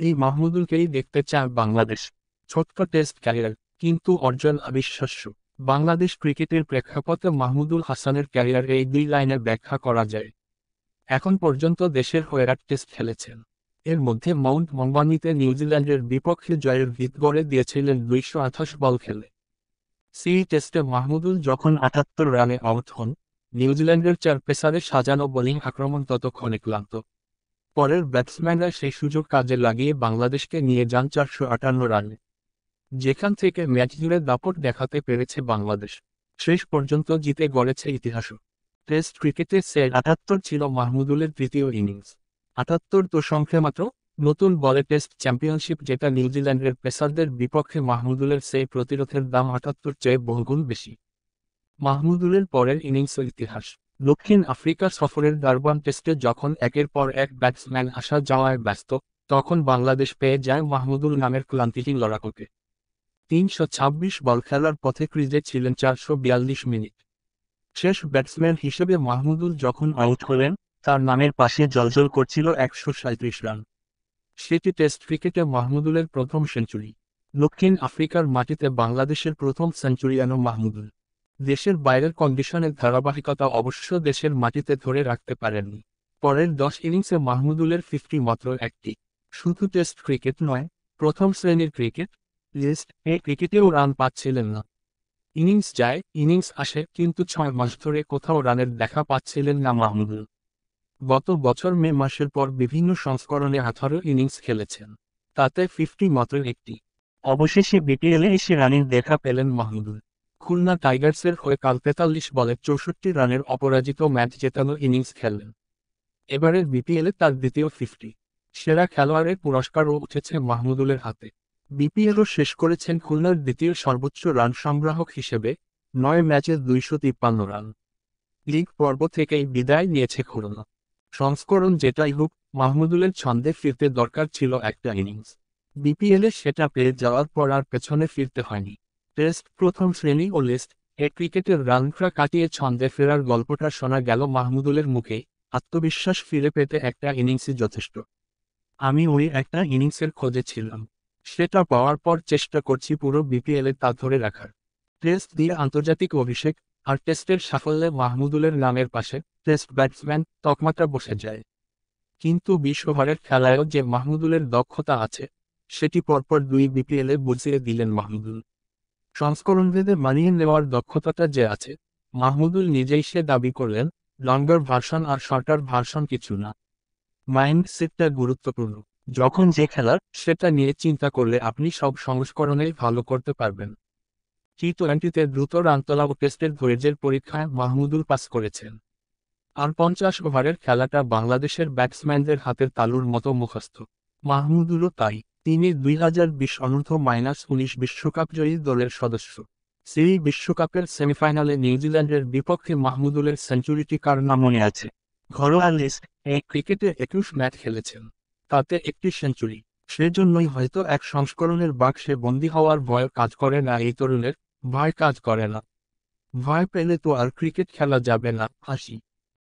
এই মাহমুদুলকেই দেখতে চায় বাংলাদেশ। ছোট্ট টেস্ট ক্যারিয়ার, কিন্তু অর্জন অবিশ্বাস্য। বাংলাদেশ ক্রিকেটের প্রেক্ষাপটে মাহমুদুল হাসানের ক্যারিয়ার এই দুই লাইনে ব্যাখ্যা করা যায়। এখন পর্যন্ত দেশের হয়ে আট টেস্ট খেলেছেন। এর মধ্যে মাউন্ট মম্বানিতে নিউজিল্যান্ডের বিপক্ষে জয়ের ভিত গড়ে দিয়েছিলেন দুইশো আঠাশ বল খেলে। সি টেস্টে মাহমুদুল যখন আটাত্তর রানে আউট হন, নিউজিল্যান্ডের চার পেসারে সাজানো বোলিং আক্রমণ ততক্ষণে ক্লান্ত। পরের ব্যাটসম্যানরা সেই সুযোগ কাজে লাগিয়ে বাংলাদেশকে নিয়ে যান চারশো আটান্ন রানে। যেখান থেকে ম্যাচ জুড়ে দাপট দেখাতে পেরেছে বাংলাদেশ। শেষ পর্যন্ত জিতে গড়েছে ইতিহাসও টেস্ট ক্রিকেটে সে আটাত্তর ছিল মাহমুদুলের তৃতীয় ইনিংস। আটাত্তর তো সংখ্যা মাত্র। নতুন বলে টেস্ট চ্যাম্পিয়নশিপ যেটা নিউজিল্যান্ডের পেসারদের বিপক্ষে মাহমুদুলের সেই প্রতিরোধের দাম আটাত্তর চেয়ে বহুগুণ বেশি। মাহমুদুলের পরের ইনিংসও ইতিহাস। দক্ষিণ আফ্রিকা সফরের ডারবান টেস্টে যখন একের পর এক ব্যাটসম্যান আসা যাওয়ায় ব্যস্ত, তখন বাংলাদেশ পেয়ে যায় মাহমুদুল নামের ক্লান্তিহীন লড়াকুকে। তিনশো ছাব্বিশ বল খেলার পথে ক্রিজে ছিলেন চারশো বিয়াল্লিশ মিনিট। শেষ ব্যাটসম্যান হিসেবে মাহমুদুল যখন আউট হলেন, তার নামের পাশে জলজল করছিল একশো সাঁত্রিশ রান। সেটি টেস্ট ক্রিকেটে মাহমুদুলের প্রথম সেঞ্চুরি। দক্ষিণ আফ্রিকার মাটিতে বাংলাদেশের প্রথম সেঞ্চুরিয়ানো মাহমুদুল। দেশের বাইরের কন্ডিশনের ধারাবাহিকতা অবশ্য দেশের মাটিতে ধরে রাখতে পারেননি পরের দশ ইনিংসে মাহমুদুলের ফিফটি মাত্র একটি। শুধু টেস্ট ক্রিকেট নয়, প্রথম শ্রেণির ক্রিকেট লিস্ট এ ক্রিকেটেও রান পাচ্ছিলেন না। ইনিংস যায় ইনিংস আসে, কিন্তু ছয় মাস ধরে কোথাও রানের দেখা পাচ্ছিলেন না মাহমুদুল। গত বছর মে মাসের পর বিভিন্ন সংস্করণে আঠারো ইনিংস খেলেছেন। তাতে ফিফটি মাত্র একটি। অবশেষে বিপিএলে এসে রানের দেখা পেলেন মাহমুদুল। খুলনা টাইগার্সের হয়ে কাল তেতাল্লিশ বলে চৌষট্টি রানের অপরাজিত ম্যাচ জেতানো ইনিংস খেললেন। এবারের বিপিএলে তার দ্বিতীয় ফিফটি। সেরা খেলোয়াড়ের পুরস্কারও উঠেছে মাহমুদুলের হাতে। বিপিএলও শেষ করেছেন খুলনার দ্বিতীয় সর্বোচ্চ রান সংগ্রাহক হিসেবে, নয় ম্যাচে দুইশো তিপ্পান্ন রান। লিগ পর্ব থেকেই বিদায় নিয়েছে খুলনা। সংস্করণ যেটাই হোক, মাহমুদুলের ছন্দে ফিরতে দরকার ছিল একটা ইনিংস। বিপিএলে সেটা পেয়ে যাওয়ার পর আর পেছনে ফিরতে হয়নি। টেস্ট প্রথম শ্রেণি ও লিস্ট এ ক্রিকেটের রানফ্রা কাটিয়ে ছন্দে ফেরার গল্পটা শোনা গেল মাহমুদুলের মুখে। আত্মবিশ্বাস ফিরে পেতে একটা ইনিংসই যথেষ্ট। আমি ওই একটা ইনিংসের খোঁজে ছিলাম। সেটা পাওয়ার পর চেষ্টা করছি পুরো বিপিএলে তা ধরে রাখার। টেস্ট দিয়ে আন্তর্জাতিক অভিষেক আর টেস্টের সাফল্যে মাহমুদুলের নামের পাশে টেস্ট ব্যাটসম্যান তকমাত্রা বসে যায়। কিন্তু বিশ ওভারের খেলায়ও যে মাহমুদুলের দক্ষতা আছে, সেটি পরপর দুই বিপিএলে বুঝিয়ে দিলেন মাহমুদুল। সংস্করণভেদে মানিয়ে নেওয়ার দক্ষতাটা যে আছে, মাহমুদুল নিজেই সে দাবি করলেন লঙ্গার ভার্সন আর শর্টার ভার্সন কিছু না। মাইন্ড সেটটা গুরুত্বপূর্ণ। যখন যে খেলার সেটা নিয়ে চিন্তা করলে আপনি সব সংস্করণেই ভালো করতে পারবেন। টি টোয়েন্টিতে দ্রুত রান তোলা ও টেস্টের ধৈর্যের পরীক্ষায় মাহমুদুল পাস করেছেন। আর পঞ্চাশ ওভারের খেলাটা বাংলাদেশের ব্যাটসম্যানদের হাতের তালুর মতো মুখস্থ। মাহমুদুলও তাই। তিনি দুই হাজার বিশ অনূর্ধ্ব মাইনাস উনিশ বিশ্বকাপ জয়ী দলের সদস্য। সিরি বিশ্বকাপের সেমিফাইনালে নিউজিল্যান্ডের বিপক্ষে মাহমুদুলের সেঞ্চুরিটি কার নাম মনে আছে? ঘরোয়া লিস্ট এই ক্রিকেটে একুশ ম্যাচ খেলেছেন। তাতে একটি সেঞ্চুরি। সেজন্যই হয়তো এক সংস্করণের বাক্সে বন্দী হওয়ার ভয় কাজ করে না, এই তরুণের ভয় কাজ করে না। ভয় পেলে তো আর ক্রিকেট খেলা যাবে না, হাসি।